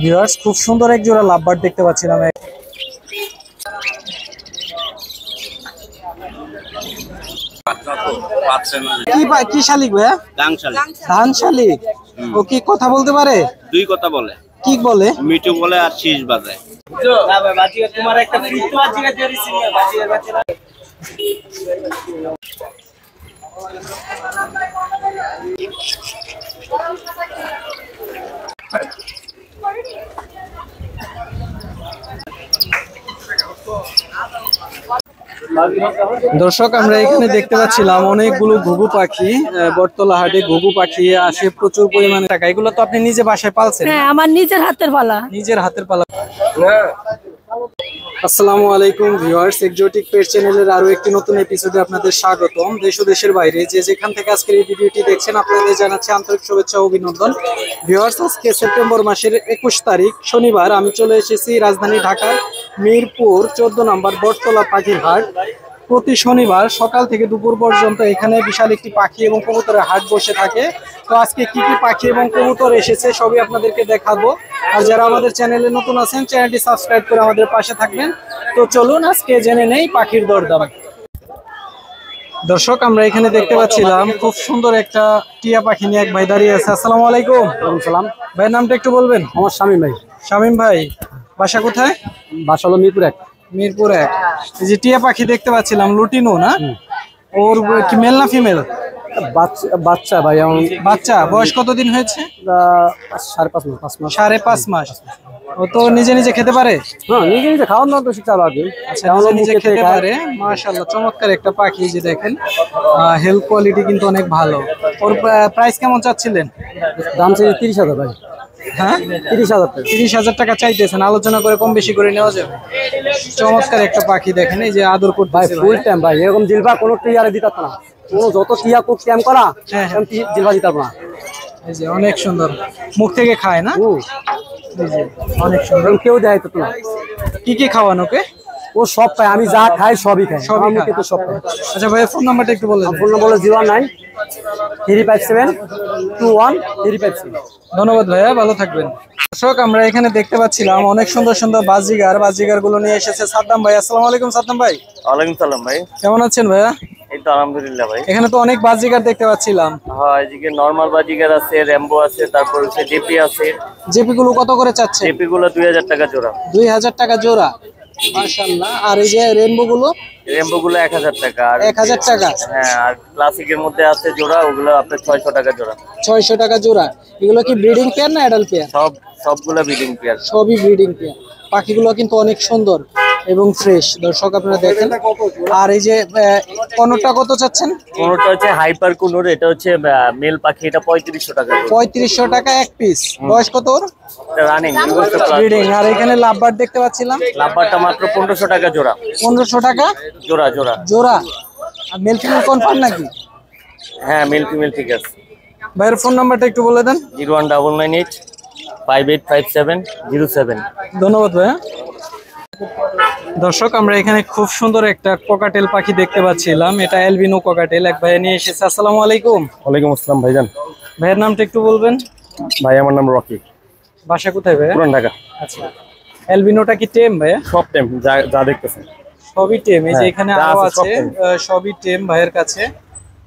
Viewers খুব সুন্দর এক জোড়া লাভবার্ড দেখতে পাচ্ছিলাম কি কি শালিক ভাইয়া? ধান শালিক। ও কি কথা বলতে পারে? দুই কথা বলে। কি বলে? মিটু বলে আর শীষ বাজে দর্শক আমরা এখানে দেখতে পাচ্ছিলাম অনেকগুলো ঘুঘু পাখি আহ, বটতলা হাটে ঘুঘু পাখি আসে প্রচুর পরিমাণে। টাকা এগুলো তো আপনি নিজে বাসায় পালছেন? হ্যাঁ আমার নিজের হাতের পালা। নিজের হাতের পালা। আসসালামু আলাইকুম ভিউয়ার্স এক্সোটিক পেট চ্যানেলের আরও একটি নতুন এপিসোডে আপনাদের স্বাগতম। দেশ ও দেশের বাইরে যে যেখান থেকে আজকের এই ভিডিওটি দেখছেন, আপনাদের জানাচ্ছি আন্তরিক শুভেচ্ছা অভিনন্দন। ভিউয়ার্স, আজকে সেপ্টেম্বর মাসের একুশ তারিখ, শনিবার আমি চলে এসেছি রাজধানী ঢাকার মিরপুর, চোদ্দ নম্বর বটতলা পাখির হাট। প্রতি শনিবার সকাল থেকে দুপুর পর্যন্ত এখানে বিশাল একটি পাখি এবং কবুতরের হাট বসে থাকে। তো আজকে কি কি পাখি এবং কবুতর এসেছে সবই আপনাদেরকে দেখাবো। আর যারা আমাদের চ্যানেলে নতুন আছেন চ্যানেলটি সাবস্ক্রাইব করে আমাদের পাশে থাকবেন। তো চলুন আজকে জেনে নেই পাখির দরদাম। দর্শক আমরা এখানে দেখতে পাচ্ছিলাম খুব সুন্দর একটা টিয়া পাখি নিয়ে এক ভাই দাঁড়িয়ে আছে। আসসালামু আলাইকুম। সালাম। ভাইয়ের নামটা একটু বলবেন? আমার স্বামী ভাই। শামীম ভাই বাসা কোথায়? বাসা হলো মিরপুর এক। মিরপুর এক। এই যে টিয়া পাখি দেখতে পাচ্ছিলাম লুটিনো না? ওর কি মেল না ফিমেল? বাচ্চা বাচ্চা ভাই আমার বাচ্চা। বয়স কতদিন হয়েছে? সাড়ে পাঁচ মাস পাঁচ মাস। সাড়ে পাঁচ মাস। ও তো নিজে নিজে খেতে পারে? হ্যাঁ নিজে নিজে খাওয়ার দাওয়া তো শিখতে আগে আচ্ছা নিজে নিজে খেতে পারে। মাশাআল্লাহ চমৎকার একটা পাখি যে দেখেন। হেলথ কোয়ালিটি কিন্তু অনেক ভালো। ওর প্রাইস কেমন চাচ্ছিলেন? দাম চাই তিরিশ হাজার ভাই। হ্যাঁ? তিরিশ হাজার টাকা। তিরিশ হাজার টাকা চাইতেছেন আলোচনা করে কম বেশি করে নেওয়া যাবে। চমৎকার একটা পাখি দেখেন এই যে আদর ভাই ফুল টাইম ভাই এরকম জিলবা কোনো টিয়ারে দিতে না। কোনো যত টিয়া করা হ্যাঁ, হ্যাঁ। এরকম জিলবা দিতে না। এই যে অনেক সুন্দর। মুখ থেকে খায় না? অনেক সুন্দর। কেউ দেয় তো না। কি কি খাওয়ান ওকে? ও সব পায় আমি যা খাই সবই খাই সব পাই আচ্ছা ভাই ফোন নাম্বারটা একটু বলে ফোন নম্বর zero nine three five seven two one three five seven. ধন্যবাদ ভাইয়া ভালো থাকবেন। দর্শক আমরা এখানে দেখতে পাচ্ছিলাম অনেক সুন্দর সুন্দর বাজিগার বাজিগারগুলো নিয়ে এসেছে সাদ্দাম ভাই। আসসালামু আলাইকুম সাদ্দাম ভাই। ওয়ালাইকুম সালাম ভাই। কেমন আছেন ভাইয়া? এই তো আলহামদুলিল্লাহ ভাই। এখানে তো অনেক বাজিগার দেখতে পাচ্ছিলাম। হ্যাঁ এদিকে নর্মাল বাজিগার আছে র্যাম্বো আছে তারপর হচ্ছে জেপি আছে। জেপি গুলো কত করে চাচ্ছে? জেপি গুলো টাকা জোড়া। দুই হাজার টাকা জোড়া। আর এই যে রেনবো গুলো রেনবো গুলো এক হাজার টাকা। আর এক হাজার টাকা। হ্যাঁ আর ক্লাসিকের মধ্যে আছে জোড়া ওগুলো আপনার টাকা জোড়া। ছয়শো টাকা জোড়া। এগুলো কি ব্রিডিং পেয়ার না অ্যাডাল্ট পেয়ার সব সবগুলো ব্রিডিং পেয়ার সবই ব্রিডিং পেয়ার পাখিগুলো কিন্তু অনেক সুন্দর। এবং ফ্রেশ। দর্শক আপনারা দেখেন। আর এই যে কনটা কত চাচ্ছেন? কোনোটা হচ্ছে হাইপার কুনুর এটা হচ্ছে মেল পাখি এটা পঁয়ত্রিশশো টাকা পঁয়ত্রিশশো টাকা এক পিস। বয়স কত ওর? রানিং ব্রিডিং আর এখানে লাভবার দেখতে পাচ্ছিলাম। লাভবারটা মাত্র পনেরোশো টাকা জোড়া। পনেরোশো টাকা? জোড়া জোড়া। জোড়া? আর মেল ফিমেল কনফার্ম নাকি? হ্যাঁ মেল ফিমেল ঠিক আছে। ভাইয়ের ফোন নাম্বারটা একটু বলে দেন। Zero one double nine eight five eight five seven zero seven. ধন্যবাদ ভাইয়া। দর্শক আমরা এখানে খুব সুন্দর একটা কোকাটেল পাখি দেখতে পাচ্ছিলাম। এটা এলবিনো কোকাটেল এক ভাইয়া নিয়ে এসেছে। আসসালামু আলাইকুম। ওয়ালাইকুম আসসালাম ভাইজান। ভাইয়ের নামটা একটু বলবেন? ভাই আমার নাম রকি। বাসা কোথায় ভাইয়া? পুরান ঢাকা। আচ্ছা। এলবিনোটা কি টেম ভাইয়া? সব টেম যা যা দেখতেছেন। সবই টেম। এই যে হ্যাঁ, এখানে আরও আছে সবই টেম ভাইয়ের কাছে।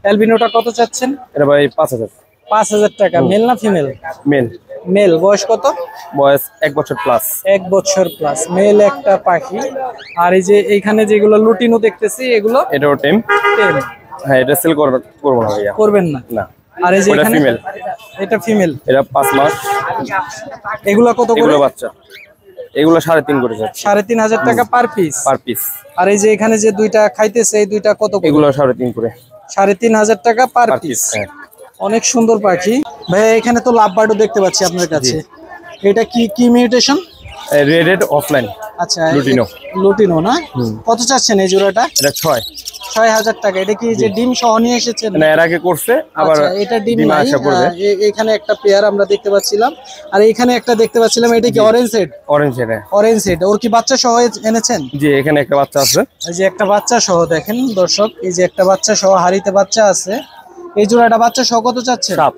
এলবিনোটা কত চাচ্ছেন? এটা ভাই পাঁচ হাজার। পাঁচ হাজার টাকা। মেল না ফিমেল মেল মেল বয়স কত? বয়স এক বছর প্লাস এক বছর প্লাস মেল একটা পাখি। আর এই যে এইখানে যেগুলো লুটিনো দেখতেছি এগুলো এটাও টেম। টেম। হ্যাঁ এটা সেল করব করব না ভাইয়া। করবেন না? না। আর এই যে এখানে female। এটা ফিমেল এটা পাঁচ মাস। এগুলো কত করে? এগুলো বাচ্চা। এগুলো সাড়ে তিন করে যাচ্ছে। সাড়ে তিন হাজার টাকা পার পিস পার পিস আর এই যে এখানে যে দুইটা খাইতেছে এই দুইটা কত করে? এগুলো সাড়ে তিন করে। সাড়ে তিন হাজার টাকা পার পার পিস হ্যাঁ। অনেক সুন্দর পাখি। ভাই এখানে তো লাভ বার্ডও দেখতে পাচ্ছি আপনার কাছে। এটা কি কি মিউটেশন রেডেড অফলাইন আচ্ছা লুটিনো। লুটিনো না? কত চাচ্ছেন এই জোড়াটা? এটা ছয়। ছয় হাজার টাকা। এটা কি যে ডিম সহ নিয়ে এসেছেন? না এর আগে করছে আবার আচ্ছা, এটা ডিম নাই। এখানে একটা পেয়ার আমরা দেখতে পাচ্ছিলাম। আর এখানে একটা দেখতে পাচ্ছিলাম এটা কি অরেঞ্জ সেট অরেঞ্জ এটা অরেঞ্জ সেট ওর কি বাচ্চা সহ এনেছেন? জি এখানে একটা বাচ্চা আছে। এই যে একটা বাচ্চা সহ দেখেন দর্শক এই যে একটা বাচ্চা সহ হাড়িতে বাচ্চা আছে। এই জোড়াটা বাচ্চা সহ কত চাচ্ছে সাপ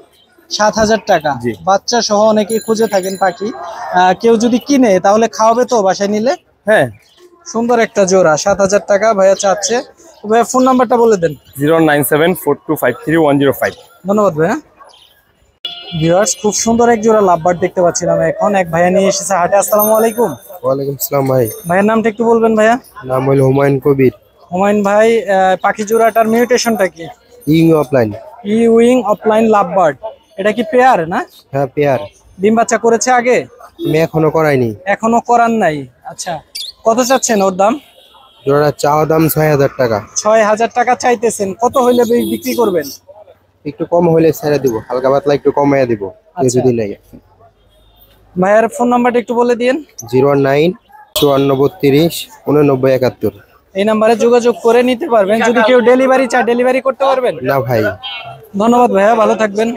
সাত হাজার টাকা। জি। বাচ্চা সহ অনেকেই খুঁজে থাকেন পাখি। আহ, কেউ যদি কিনে তাহলে খাওয়াবে তো বাসায় নিলে? হ্যাঁ। সুন্দর একটা জোড়া সাত হাজার টাকা ভাইয়া চাচ্ছে। ভাইয়া ফোন নাম্বারটা বলে দেন। Zero nine seven four two five three one zero five. ধন্যবাদ ভাইয়া। ভিউয়ার্স খুব সুন্দর এক জোড়া লাভবার দেখতে পাচ্ছিলাম এখন। এক ভাইয়া নিয়ে এসেছে হাটে। আসসালামু আলাইকুম। ওয়ালাইকুম আসসালাম ভাই। ভাইয়ের নামটা একটু বলবেন ভাইয়া। নাম হইল হুমায়ুন কবির। হুমায়ুন ভাই আহ, পাখি জোড়াটার মিউটেশনটা কি? ইং অফলাইন ই উইং অফলাইন লাভবার্ড এটা কি পেয়ার না? হ্যাঁ পেয়ার। ডিম বাচ্চা করেছে আগে? আমি এখনও করাইনি। এখনও করার নাই। আচ্ছা কত চাচ্ছেন ওর দাম? জোড়া চাওয়া দাম ছয় হাজার টাকা। ছয় হাজার টাকা চাইতেছেন। কত হইলে বিক্রি করবেন? একটু কম হলে ছেড়ে দিব। হালকা পাতলা একটু কমাইয়া দিব আচ্ছা। যদি নেই ভাইয়ার ফোন নাম্বারটা একটু বলে দিন জিরো নাইন চুয়ান্ন বত্রিশ উননব্বই একাত্তর। এই নাম্বারে যোগাযোগ করে নিতে পারবেন। যদি কেউ ডেলিভারি চায় ডেলিভারি করতে পারবেন? না ভাই। ধন্যবাদ ভাইয়া ভালো থাকবেন।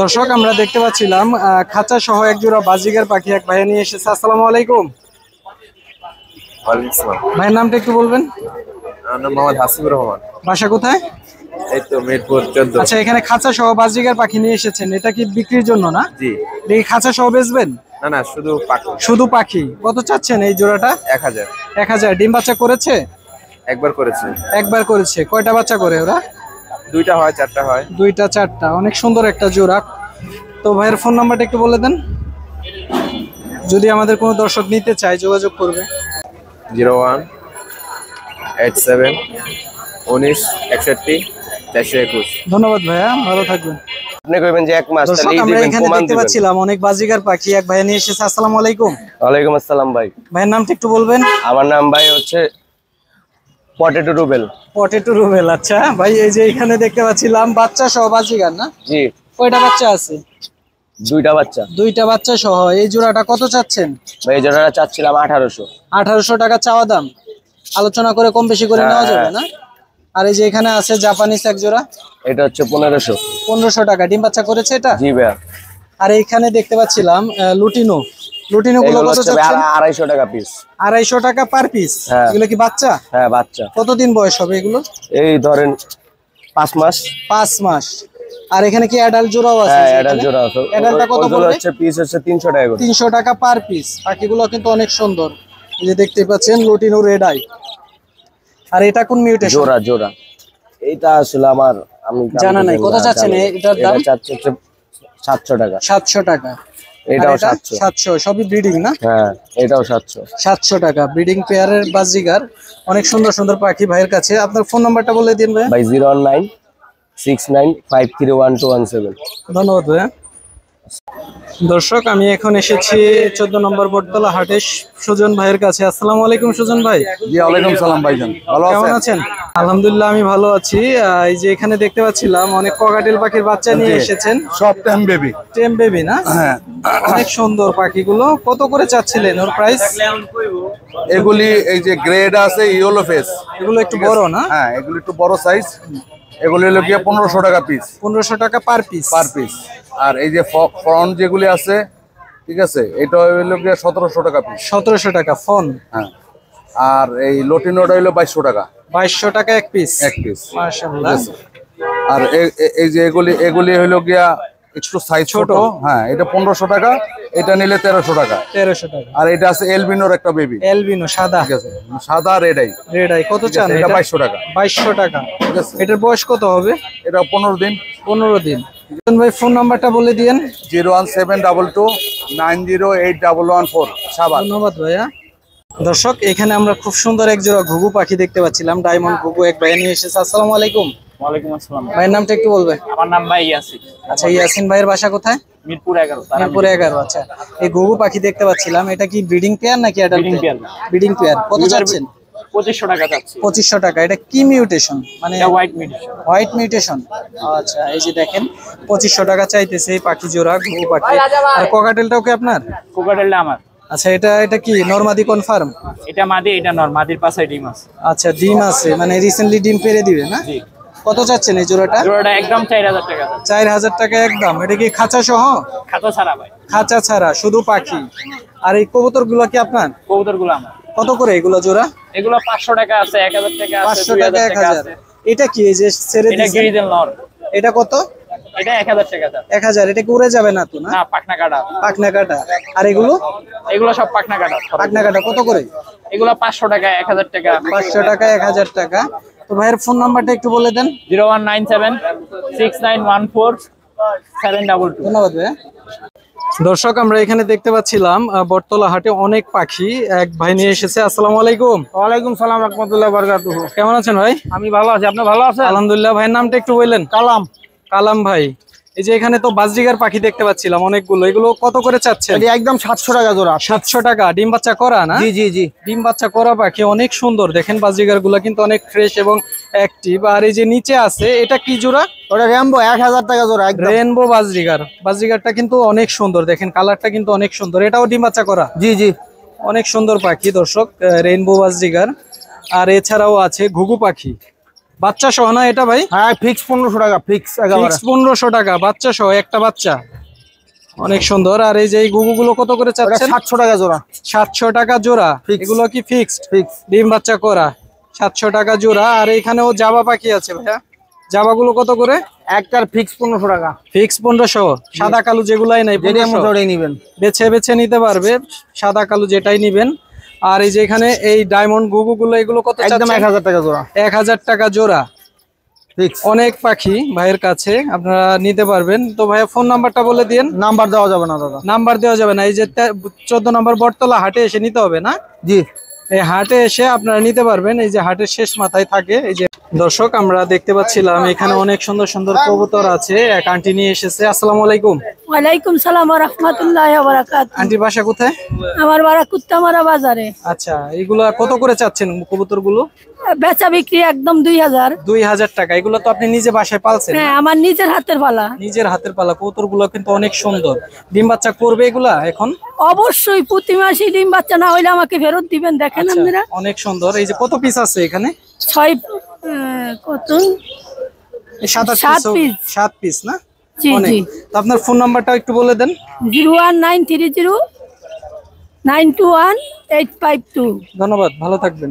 দর্শক আমরা দেখতে পাচ্ছিলাম আহ, খাঁচা সহ এক জোড়া বাজিগার পাখি এক ভাইয়া নিয়ে এসেছে। আসসালামু আলাইকুম। ভাইয়ের নামটা একটু বলবেন? মোহাম্মদ হাসিবুর রহমান। বাসা কোথায়? এই তো মিরপুর আচ্ছা এখানে খাঁচা সহ পাখি নিয়ে এসেছেন। এটা কি বিক্রির জন্য না? জি। দেখি খাঁচা সহ বেচবেন? না না শুধু পাখি। শুধু পাখি। কত চাচ্ছেন এই জোড়াটা? ডিম বাচ্চা করেছে? একবার করেছি। একবার করেছে। কয়টা বাচ্চা করে ওরা? দুইটা হয় চারটা হয়। দুইটা চারটা। অনেক সুন্দর একটা জোড়া। তো ভাইয়ের ফোন নাম্বারটা একটু বলে দেন। যদি আমাদের কোনো দর্শক নিতে চায় যোগাযোগ করবে। জিরো ওয়ান এইট সেভেন উনিশ একষট্টি চারশো একুশ। ধন্যবাদ ভাইয়া ভালো থাকবেন। আপনি কইবেন যে এক মাস তাহলে আমরা এখানে দেখতে পাচ্ছিলাম অনেক বাজিগার পাখি এক নিয়ে এসেছে আসসালামু আলাইকুম। আসসালাম ভাই। ভাইয়ের নামটা একটু বলবেন? আমার নাম ভাই হচ্ছে পটেটো রুবেল পটেটো রুবেল আচ্ছা। ভাই এই যে এখানে দেখতে পাচ্ছিলাম বাচ্চা সহ না? জি। কয়টা বাচ্চা আছে? দুইটা বাচ্চা। দুইটা বাচ্চা সহ এই জোড়াটা কত চাচ্ছেন? ভাই এই জোড়াটা চাচ্ছিলাম আঠারোশো। আঠারোশো টাকা চাওয়া দাম। আলোচনা করে কম বেশি করে নেওয়া যাবে হ্যাঁ। না আর এই যে এখানে আছে জাপানিজ এক জোড়া এটা হচ্ছে পনেরোশো। পনেরোশো টাকা। ডিম বাচ্চা করেছে এটা? জি ভাইয়া। আর এইখানে দেখতে পাচ্ছিলাম লুটিনো। লুটিনো গুলো কত ভাই টাকা পিস আড়াইশো টাকা পার পিস হ্যাঁ। এগুলো কি বাচ্চা? হ্যাঁ বাচ্চা। কতদিন বয়স হবে এগুলো? এই ধরেন পাঁচ মাস। মাস। আর এখানে কি অ্যাডাল্ট জোড়াও আছে? হ্যাঁ জোড়া আছে। অ্যাডাল্টটা কত পড়বে? হচ্ছে পিস হচ্ছে তিনশো টাকা করে। তিনশো টাকা পার পিস পাখিগুলো কিন্তু অনেক সুন্দর। এই যে দেখতে পাচ্ছেন লুটিনো রেড আই আর এটা কোন মিউটেশন জোড়া জোড়া। এইটা আসলে আমার আমি জানা নাই। কত চাচ্ছেন? এটার দাম? এটা চাচ্ছে হচ্ছে সাতশো টাকা। সাতশো টাকা। এটাও সাতশো। সাতশো। সবই ব্রিডিং না? হ্যাঁ এটাও সাতশো। সাতশো টাকা। ব্রিডিং পেয়ারের বাজিগার। অনেক সুন্দর সুন্দর পাখি ভাইয়ের কাছে। আপনার ফোন নাম্বারটা বলে দিন ভাই টু ওয়ান সেভেন ধন্যবাদ ভাইয়া। দর্শক আমি এখন এসেছি চোদ্দ নম্বর বটতলা হাটে। সুজন ভাইয়ের কাছে। আসসালামু আলাইকুম সুজন ভাই। ওয়ালাইকুম সালাম ভাইজান। ভালো কেমন আছেন? আলহামদুলিল্লাহ আমি ভালো আছি। এই যে এখানে দেখতে পাচ্ছিলাম অনেক ককাটেল পাখির বাচ্চা নিয়ে এসেছেন। সব টাইম বেবি। টেম বেবি না? হ্যাঁ। অনেক সুন্দর পাখিগুলো। কত করে চাচ্ছিলেন ওর প্রাইস এগুলি এই যে গ্রেড আছে ইয়েলো ফেস এগুলো একটু বড় না? হ্যাঁ এগুলি একটু বড় সাইজ এগুলি হলো গিয়ে পনেরোশো টাকা পিস পনেরোশো টাকা পার পিস পার পিস আর এই যে ফ্রন্ট যেগুলি আছে ঠিক আছে এটা হলো গিয়ে সতেরোশো টাকা পিস সতেরোশো টাকা ফোন? হ্যাঁ। আর এই লটিনোটা হলো বাইশশো টাকা। বাইশশো টাকা এক পিস এক পিস মাশাআল্লাহ। আর এই যে এগুলি এগুলি হলো গিয়া একটু সাইজ ছোট? হ্যাঁ এটা পনেরোশো টাকা এটা নিলে তেরোশো টাকা। তেরোশো টাকা। আর এটা আছে এলবিনোর একটা বেবি এলবিনো সাদা। ঠিক আছে সাদা রেডাই রেড আই কত চান এটা? বাইশশো টাকা। বাইশশো টাকা। ঠিক আছে। এটার বয়স কত হবে? এটা পনেরো দিন। পনেরো দিন। ভাই ফোন নাম্বারটা বলে দিয়েন। Zero one seven double two nine zero eight double one four সাবান। ধন্যবাদ ভাইয়া। দর্শক এখানে আমরা খুব সুন্দর এক জোড়া ঘুঘু পাখি দেখতে পাচ্ছিলাম ডায়মন্ড ঘুঘু এক ভাই নিয়ে এসেছে। আসসালামু আলাইকুম। ওয়ালাইকুম আসসালাম। ভাইয়ের নামটা একটু বলবে আমার নাম ভাই ইয়াসিন। আচ্ছা ইয়াসিন ভাইয়ের বাসা কোথায়? মিরপুর এগারো মিরপুরে এগারো আচ্ছা। এই ঘুঘু পাখি দেখতে পাচ্ছিলাম এটা কি ব্রিডিং পেয়ার নাকি অ্যাডাল্ট ব্রিডিং পেয়ার? কত চাচ্ছেন? পঁচিশশো টাকা চাচ্ছি পঁচিশশো টাকা। এটা কি মিউটেশন মানে এটা হোয়াইট মিডিশন হোয়াইট মিউটেশন আচ্ছা এই যে দেখেন পঁচিশশো টাকা চাইতেছে এই পাখি জোড়া ঘুঘু পাখি। আর ককাটেলটাও কি আপনার? কোকাটেলটা আমার। আচ্ছা এটা এটা কি নরমাদি কনফার্ম এটা মাদি এটা নর মাদির পাশায় ডিম আছে। আচ্ছা ডিম আছে মানে রিসেন্টলি ডিম পেরে দিবে না? জি। কত চাচ্ছেন এই জোড়াটা? জোড়াটা একদম চার হাজার টাকা। চাচ্ছি চার হাজার টাকা একদম। এটা কি খাঁচা সহ? খাতা ছাড়া ভাই। খাঁচা ছাড়া শুধু পাখি। আর এই কবুতরগুলো কি আপনার? কবুতরগুলো আমার। কত করে এগুলো জোড়া? এগুলো পাঁচশো টাকা আছে এক হাজার টাকা আছে পাঁচশো দুই টাকা এক হাজার। আছে। এটা কি এই যে ছেড়ে এটা দিয়েছেন? গিরিজেল নর এটা কত? এটা টাকা এটা কি উড়ে যাবে না তো না? না পাখনা কাটা। আর এগুলো? এগুলো সব কাটা। কাটা কত করে? এগুলো টাকা এক হাজার টাকা। পাঁচশো টাকা এক হাজার টাকা। তো ভাইয়ের ফোন নাম্বারটা একটু বলে দেন। ধন্যবাদ ভাইয়া। দর্শক আমরা এখানে দেখতে পাচ্ছিলাম বটতলা হাটে অনেক পাখি। এক ভাই নিয়ে এসেছে আসসালামু আলাইকুম। ওয়ালাইকুম সালাম রহমতুল্লাহ বরকাতুহু। কেমন আছেন ভাই? আমি ভালো আছি আপনি ভালো আছেন? আলহামদুলিল্লাহ ভাইয়ের নামটা একটু বললেন। কালাম। কালাম ভাই এই যে এখানে তো বাজরিগার পাখি দেখতে পাচ্ছিলাম অনেকগুলো এগুলো কত করে চাচ্ছেন? এটি একদম সাতশো টাকা জোড়া। সাতশো টাকা ডিম বাচ্চা করা না? জি জি জি। ডিম বাচ্চা করা পাখি অনেক সুন্দর দেখেন বাজরিগারগুলা কিন্তু অনেক ফ্রেশ এবং অ্যাক্টিভ আর এই যে নিচে আছে এটা কি জোড়া? ওটা র্যাম্বো এক হাজার টাকা জোড়া রেনবো বাজরিগার। বাজরিগারটা কিন্তু অনেক সুন্দর দেখেন কালারটা কিন্তু অনেক সুন্দর। এটাও ডিম বাচ্চা করা? জি জি। অনেক সুন্দর পাখি দর্শক রেইনবো বাজরিগার। আর এছাড়াও আছে ঘুঘু পাখি। বাচ্চা সহ না এটা ভাই? হ্যাঁ ফিক্স পনেরোশো টাকা ফিক্স ফিক্স পনেরোশো টাকা বাচ্চা সহ একটা বাচ্চা। অনেক সুন্দর। আর এই যে এই ঘুঘুগুলো কত করে চাচ্ছেন? সাতশো টাকা জোড়া। সাতশো টাকা জোড়া. এগুলো কি ফিক্সড ফিক্স ডিম বাচ্চা করা। সাতশো টাকা জোড়া। আর এখানেও জাবা পাখি আছে ভাইয়া। জাবাগুলো কত করে? একটার ফিক্স পনেরোশো টাকা। ফিক্স পনেরোশো। সাদা কালো যেগুলাই নাই যেটা 1500 মোটরেই নিবেন। বেছে বেছে নিতে পারবে সাদা কালো যেটাই নিবেন। আর এই যে এখানে এই ডায়মন্ড গুগু গুলো এগুলো কত একদম এক হাজার টাকা জোড়া। এক হাজার টাকা জোড়া। অনেক পাখি ভাইয়ের কাছে আপনারা নিতে পারবেন। তো ভাইয়া ফোন নাম্বারটা বলে দিন নাম্বার দেওয়া যাবে না দাদা। নাম্বার দেওয়া যাবে না। এই যে চোদ্দ নম্বর বটতলা হাটে এসে নিতে হবে না? জি। এই হাটে এসে আপনারা নিতে পারবেন। এই যে হাটের শেষ মাথায় থাকে। এই যে দর্শক আমরা দেখতে পাচ্ছিলাম এখানে অনেক সুন্দর সুন্দর কবুতর আছে। এক আন্টি নিয়ে এসেছে। আসসালামু আলাইকুম। ওয়ালাইকুম সালাম রহমতুল্লাহ বারাকাত আন্টির বাসা কোথায়? আমার বাড়া কুত্তামারা বাজারে। আচ্ছা এইগুলা কত করে চাচ্ছেন কবুতরগুলো বেচা বিক্রি একদম দুই হাজার। দুই হাজার টাকা। এগুলো তো আপনি নিজে বাসায় পালছেন? হ্যাঁ আমার নিজের হাতের পালা। নিজের হাতের পালা। কবুতরগুলো কিন্তু অনেক সুন্দর। ডিম বাচ্চা করবে এগুলা এখন? অবশ্যই প্রতি মাসে ডিম বাচ্চা না হইলে আমাকে ফেরত দিবেন দেখেন আচ্ছা, আপনারা। অনেক সুন্দর। এই যে কত পিস আছে এখানে? ছয় কত? সাত আট সাত পিস না? তো আপনার ফোন নাম্বারটা একটু বলে দেন। Zero one nine three zero nine two one eight five two. ধন্যবাদ ভালো থাকবেন।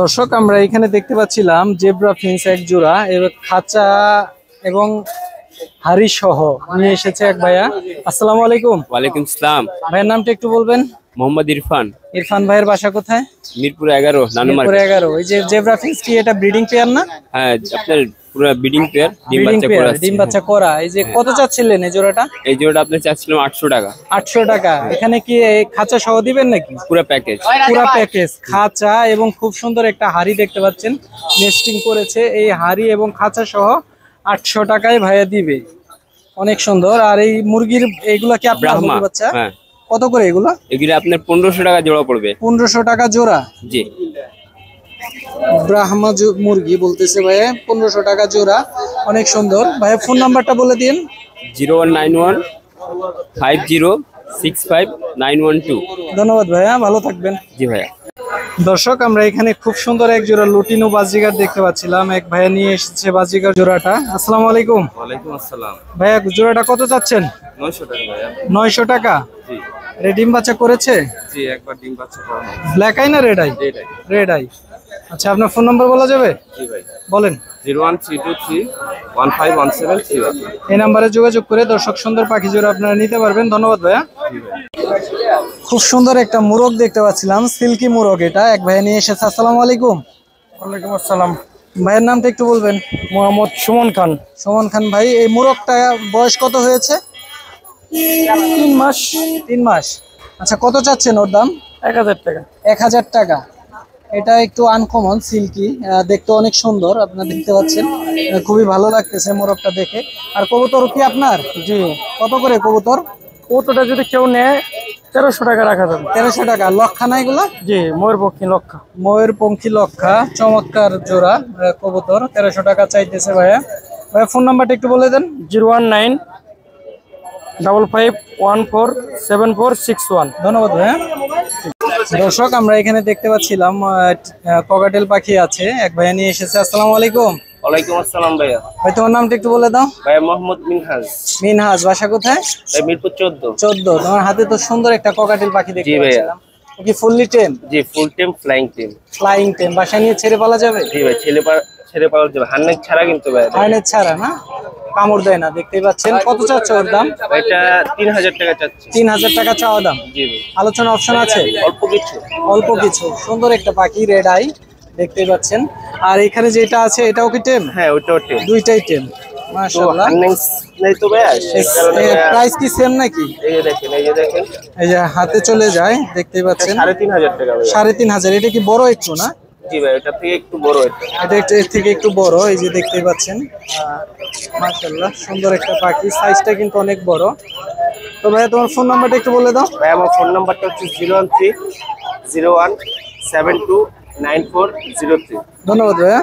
দর্শক আমরা এখানে দেখতে পাচ্ছিলাম জেব্রা ফিন্স এক জোড়া এবার খাঁচা এবং হাড়ি সহ। নিয়ে এসেছে এক ভাইয়া। আসসালামু আলাইকুম। ওয়ালাইকুম সালাম। ভাইয়ের নামটা একটু বলবেন? মোহাম্মদ ইরফান। ইরফান ভাইয়ের বাসা কোথায়? মিরপুর এগারো মিরপুর এগারো। এই যে জেব্রা ফিন্স কি এটা ব্রিডিং পেয়ার না? হ্যাঁ আপনার পুরো বিডিং পেয়ার ডিম ব্রিডিং বাচ্চা করা ডিম বাচ্চা করা। এই যে কত চাচ্ছিলেন এই জোড়াটা? এই জোড়াটা আপনার চাচ্ছিলাম আটশো টাকা। আটশো টাকা। এখানে কি খাঁচা সহ দিবেন নাকি? পুরো প্যাকেজ পুরো প্যাকেজ খাঁচা এবং খুব সুন্দর একটা হাড়ি দেখতে পাচ্ছেন। নেস্টিং করেছে। এই হাড়ি এবং খাঁচা সহ আটশো টাকায় ভাইয়া দিবে। অনেক সুন্দর। আর এই মুরগির এইগুলা কি আপনার বাচ্চা? হ্যাঁ। কত করে এগুলা? এগুলো আপনার পনেরোশো টাকা জোড়া পড়বে। পনেরোশো টাকা জোড়া? জি। ব্রাহ্মা মুরগি বলতেছে ভাইয়া পনেরোশো টাকা জোড়া। অনেক সুন্দর। ভাইয়া ফোন নাম্বারটা বলে দিন। Zero one nine one five zero six five nine one two. ধন্যবাদ ভাইয়া ভালো থাকবেন। জি ভাইয়া। দর্শক আমরা এখানে খুব সুন্দর এক জোড়া লুটিনো বাজিগার দেখতে পাচ্ছিলাম। এক ভাইয়া নিয়ে এসেছে বাজিগার জোড়াটা। আসসালামু আলাইকুম। ওয়ালাইকুম আসসালাম। ভাইয়া জোড়াটা কত চাচ্ছেন? নয়শো টাকা ভাইয়া। নয়শো টাকা? জি। রে ডিম বাচ্চা করেছে? জি একবার ডিম বাচ্চা করানো। ব্ল্যাক আই না red eye red eye red eye আচ্ছা আপনার ফোন নাম্বার বলা যাবে? জি ভাই। বলেন। Zero one three two three one five one seven three one. এই নাম্বারে যোগাযোগ করে দর্শক সুন্দর পাখি জোড়া আপনারা নিতে পারবেন। ধন্যবাদ ভাইয়া। খুব সুন্দর একটা মুরগ দেখতে পাচ্ছিলাম সিল্কি মুরগ এটা। এক ভাইয়া নিয়ে এসেছে আসসালামু আলাইকুম। ওয়ালাইকুম আসসালাম। ভাইয়ের নামটা একটু বলবেন। মোহাম্মদ সুমন খান। সুমন খান ভাই এই মুরগটা বয়স কত হয়েছে? তিন মাস। তিন মাস। আচ্ছা কত চাচ্ছেন ওর দাম? এক হাজার টাকা। এক হাজার টাকা। এটা একটু আনকমন সিল্কি দেখতে অনেক সুন্দর আপনারা দেখতে পাচ্ছেন। খুবই ভালো লাগতেছে মোরগটা দেখে। আর কবুতর কি আপনার? জি কত করে কবুতর? কতটা যদি কেউ নেয় তেরোশো টাকা রাখা যাবে। তেরোশো টাকা। লক্ষানা এগুলো? জি ময়ূরপক্ষী লক্ষা। ময়ূর পঙ্খী লক্ষা চমৎকার জোড়া কবুতর তেরোশো টাকা চাইতেছে ভাইয়া। ভাইয়া ফোন নাম্বারটা একটু বলে দেন। Zero one nine double five one four seven four six one. ধন্যবাদ ভাইয়া। দর্শক আমরা এখানে দেখতে পাচ্ছিলাম ককাটেল পাখি আছে। এক ভাইয়া নিয়ে এসেছে। আসসালামু আলাইকুম। ওয়ালাইকুম আসসালাম ভাইয়া। ভাই তোমার নামটা একটু বলে দাও। ভাইয়া মোহাম্মদ মিনহাজ। মিনহাজ বাসা কোথায়? ভাই মিরপুর তোমার হাতে তো সুন্দর একটা ককাটিল পাখি দেখতে ভাইয়া। পাচ্ছিলাম। কি ফুললি টেম? জি full tame flying tame. Flying tame. বাসায় নিয়ে ছেড়ে পালা যাবে? জি ভাই ছেলে পা- ছেড়ে পাওয়া যাবে। হান্নেক ছাড়া কিন্তু ভাই ছাড়া না? কামড় দেয় না দেখতেই পাচ্ছেন। কত চাচ্ছে ওর দাম? এটা তিন হাজার টাকা চাচ্ছি। তিন হাজার টাকা চাওয়া দাম? জি আলোচনা অপশন আছে? অল্প কিছু। অল্প কিছু। সুন্দর একটা পাখি রেড আই দেখতেই পাচ্ছেন। আর এখানে যেটা আছে এটাও কি টেম? হ্যাঁ ওইটাও টিম। দুইটাই টেম। প্রাইস কি সেম নাকি? এই যে হাতে চলে যায় দেখতেই পাচ্ছেন। সাড়ে তিন হাজার। এটা কি বড় একটু না? জি ভাই এটা থেকে একটু বড় এটা। এটা এর থেকে একটু বড় এই যে দেখতেই পাচ্ছেন। মাশাআল্লাহ সুন্দর একটা পাখি। সাইজটা কিন্তু অনেক বড়। তো ভাইয়া তোমার ফোন নাম্বারটা একটু বলে দাও। ভাই আমার ফোন নাম্বারটা হচ্ছে zero one three zero one seven two nine four zero three. ধন্যবাদ ভাইয়া।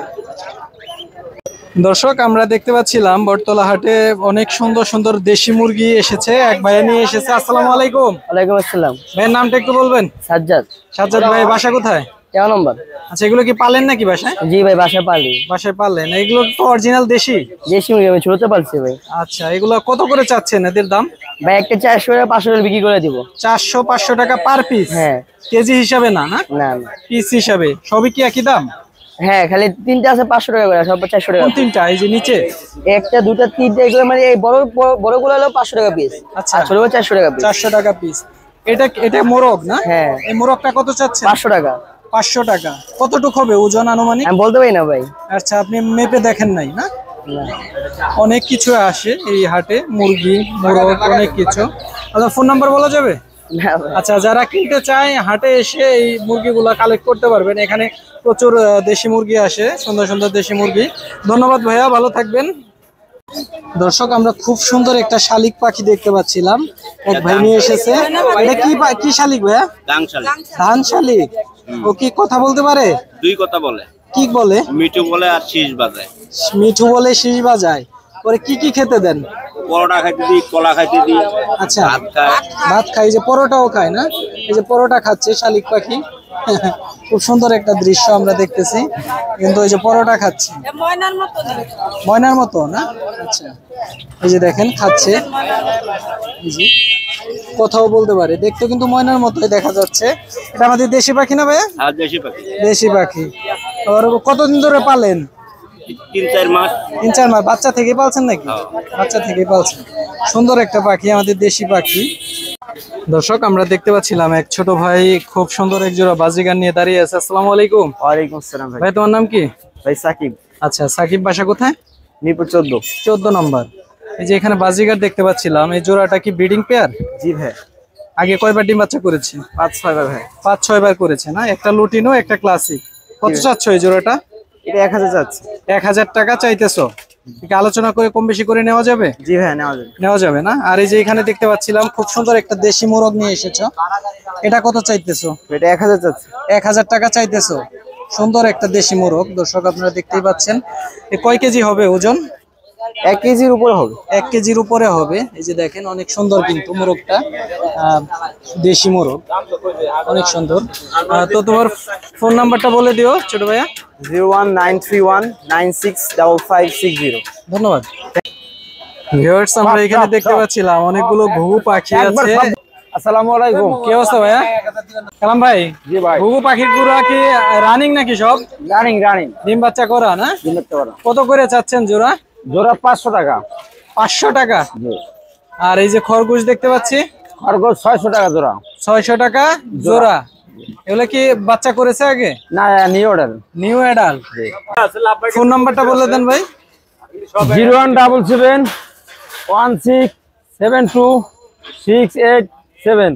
দর্শক আমরা দেখতে পাচ্ছিলাম বটতলা হাটে অনেক সুন্দর সুন্দর দেশি মুরগি এসেছে। এক ভাইয়া নিয়ে এসেছে। আসসালামু আলাইকুম। ওয়ালাইকুম আসসালাম। ভাইয়ের নামটা একটু বলবেন। সাজ্জাদ। সাজ্জাদ ভাই বাসা কোথায়? তেরো নম্বর আচ্ছা এগুলো কি পালেন নাকি বাসায়? জি ভাই বাসা পালি। বাসায় পারলেন এগুলো তো অরিজিনাল দেশি? দেশি মুরগি আমি ছোটতে পারছি ভাই। আচ্ছা এগুলো কত করে চাচ্ছেন এদের দাম? ভাই একটা চারশো টাকা পাঁচশো টাকা বিক্রি করে দিব। চারশো পাঁচশো টাকা পার পিস হ্যাঁ। কেজি হিসাবে না না? না পিস হিসাবে। সবই কি একই দাম? হ্যাঁ খালি তিনটা আছে পাঁচশো টাকা করে সব চারশো টাকা। তিনটা? এই যে নিচে? একটা দুটা তিনটা এগুলো মানে এই বড় বড়- বড়গুলো হলো পাঁচশো টাকা পিস আচ্ছা। ছোটগুলো চারশো টাকা পিস চারশো টাকা পিস এটা এটা মোরগ না? হ্যাঁ। এই মোরগটা কত চাচ্ছেন? পাঁচশো টাকা। পাঁচশো টাকা। কতটুক হবে ওজন আনুমানিক? আমি বলতে পারি না ভাই। আচ্ছা আপনি মেপে দেখেন নাই না? অনেক কিছু আসে এই হাটে মুরগি মোরগ অনেক কিছু। আচ্ছা ফোন নাম্বার বলা যাবে? আচ্ছা যারা কিনতে চায় হাটে এসে এই মুরগিগুলা কালেক্ট করতে পারবেন। এখানে প্রচুর দেশি মুরগি আসে সুন্দর সুন্দর দেশি মুরগি। ধন্যবাদ ভাইয়া ভালো থাকবেন। দর্শক আমরা খুব সুন্দর একটা শালিক পাখি দেখতে পাচ্ছিলাম। এক ভাই নিয়ে এসেছে। এটা কি কি শালিক ভাইয়া? ধান শালিক। ও কি কথা বলতে পারে? দুই কথা বলে। কি বলে? মিঠু বলে আর শীষ বাজায়। মিঠু বলে শীষ বাজায়। পরে কি কি খেতে দেন? পরোটা খাইতে দিই কলা খাইতে দিই আচ্ছা। ভাত খাই এই যে পরোটাও খায় না? এই যে পরোটা খাচ্ছে শালিক পাখি। খুব সুন্দর একটা দৃশ্য আমরা দেখতেছি। কিন্তু ওই যে পরোটা খাচ্ছে। ময়নার মতো না? আচ্ছা। এই যে দেখেন খাচ্ছে। কথাও বলতে পারে। দেখতে কিন্তু ময়নার মতোই দেখা যাচ্ছে। এটা আমাদের দেশি পাখি না ভাইয়া? দেশি পাখি। দেশি পাখি। আর কতদিন ধরে পালেন? তিন চার মাস। তিন চার মাস। বাচ্চা থেকে পালছেন নাকি? বাচ্চা থেকে পালছেন। সুন্দর একটা পাখি আমাদের দেশি পাখি। দর্শক আমরা দেখতে পাচ্ছিলাম এক ছোট ভাই খুব সুন্দর এক জোড়া বাজিগার নিয়ে দাঁড়িয়ে আছে। আসসালামু আলাইকুম। ওয়ালাইকুম আসসালাম ভাই। তোমার নাম কি? ভাই সাকিব। আচ্ছা সাকিব বাসা কোথায়? মিরপুর চোদ্দ। চোদ্দ নম্বর। এই যে এখানে বাজিগার দেখতে পাচ্ছিলাম এই জোড়াটা কি ব্রিডিং পেয়ার? জি ভাই। আগে কয়বার ডিম বাচ্চা করেছে? পাঁচ ছয় বার ভাই। পাঁচ ছয় বার করেছে না? একটা লুটিনো একটা ক্লাসিক। কত চাচ্ছ এই জোড়াটা? এটা এক হাজার যাচ্ছে এক হাজার টাকা চাইতেছো? কি আলোচনা করে কম বেশি করে নেওয়া যাবে? জি হ্যাঁ নেওয়া যাবে। নেওয়া যাবে না? আর এই যে এখানে দেখতে পাচ্ছিলাম খুব সুন্দর একটা দেশি মোরগ নিয়ে এসেছ। এটা কত চাইতেছো? এটা এক হাজার এক হাজার টাকা চাইতেছো। সুন্দর একটা দেশি মোরগ দর্শক আপনারা দেখতেই পাচ্ছেন। এ কয় কেজি হবে ওজন? এক কেজির উপরে হবে। এক কেজির উপরে হবে। এই যে দেখেন অনেক সুন্দর কিন্তু মোরগটা। দেশি মোরগ। অনেক সুন্দর। তো তোমার ফোন নাম্বারটা বলে দিও ছোট ভাইয়া। Zero one nine three one nine six double five six zero. ধন্যবাদ। ভিউয়ার্স আমরা এখানে দেখতে পাচ্ছিলাম অনেকগুলো ঘুঘু পাখি আছে। আসসালামু আলাইকুম। কি অবস্থা ভাইয়া? কালাম ভাই জি ভাই। ঘুঘু পাখির গুড়া কি রানিং নাকি সব? Running running. ডিম বাচ্চা করা না? দিন দেখতে পারো কত করে চাচ্ছেন জোড়া? জোড়া পাঁচশো টাকা। পাঁচশো টাকা? আর এই যে খরগোশ দেখতে পাচ্ছি? খরগোশ ছয়শো টাকা জোড়া। ছয়শো টাকা জোড়া। এগুলো কি বাচ্চা করেছে আগে? না new order new adult phone নাম্বারটা বলে দেন ভাই। Zero one double seven one six seven two six eight seven.